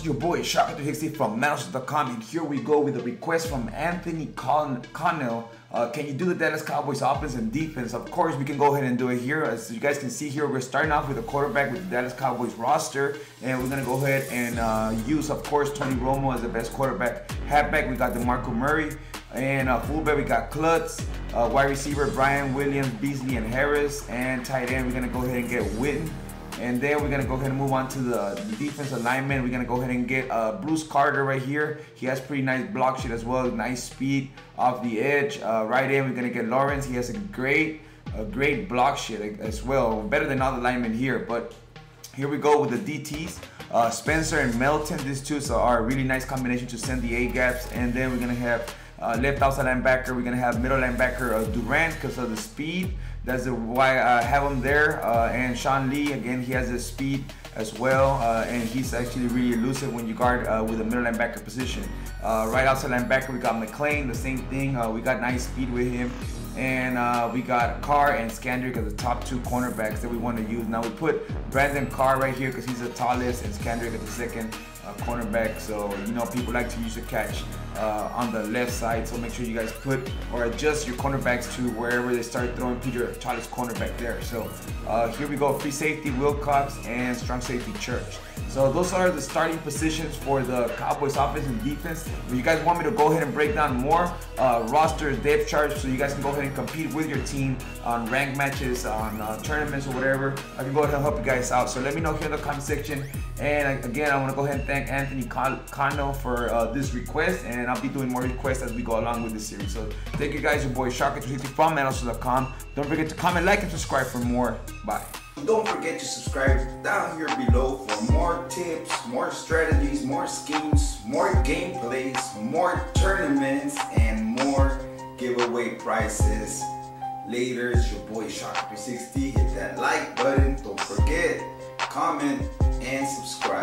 your boy Shocker 360 from Metalshot.com and here we go with a request from Anthony Con- Connell. Uh, can you do the Dallas Cowboys offense and defense? Of course, we can go ahead and do it here. As you guys can see here, we're starting off with a quarterback with the Dallas Cowboys roster, and we're gonna go ahead and uh, use, of course, Tony Romo as the best quarterback. Halfback, we got DeMarco Murray, and uh, fullback, we got Clutts. Uh, wide receiver, Bryant Williams, Beasley, and Harris, and tight end, we're gonna go ahead and get Witten. And then we're gonna go ahead and move on to the defense alignment. We're gonna go ahead and get uh, Bruce Carter right here. He has pretty nice block shed as well, nice speed off the edge. Uh, right in, we're gonna get Lawrence. He has a great, a great block shed as well, better than all the linemen here. But here we go with the DTs. Uh, Spencer and Melton, these two are a really nice combination to send the A gaps. And then we're gonna have uh, left outside linebacker. We're gonna have middle linebacker uh, Durant because of the speed. That's why I have him there. Uh, and Sean Lee, again, he has the speed as well, uh, and he's actually really elusive when you guard uh, with a middle linebacker position. Uh, right outside linebacker, we got McClain, the same thing. we got nice speed with him. And we got Carr and Scandrick as the top two cornerbacks that we want to use. Now we put Brandon Carr right here because he's the tallest, and Scandrick at the second uh, cornerback. So you know people like to use the catch uh, on the left side. So make sure you guys put or adjust your cornerbacks to wherever they start throwing Peter Charlie's cornerback there. So uh, here we go: free safety Wilcox and strong safety Church. So those are the starting positions for the Cowboys offense and defense. If you guys want me to go ahead and break down more uh, rosters, depth charts, so you guys can go ahead and compete with your team on ranked matches, on uh, tournaments or whatever, I can go ahead and help you guys out. So let me know here in the comment section. And again, I want to go ahead and thank Anthony Connell for uh, this request, and I'll be doing more requests as we go along with this series. So thank you guys, your boy Shocker360 from Metalshot.com. Don't forget to comment, like, and subscribe for more. Bye. Don't forget to subscribe down here below for more tips, more strategies, more schemes, more gameplays, more tournaments, and more giveaway prizes. Later, it's your boy Shocker360. Hit that like button. Don't forget, comment, and subscribe.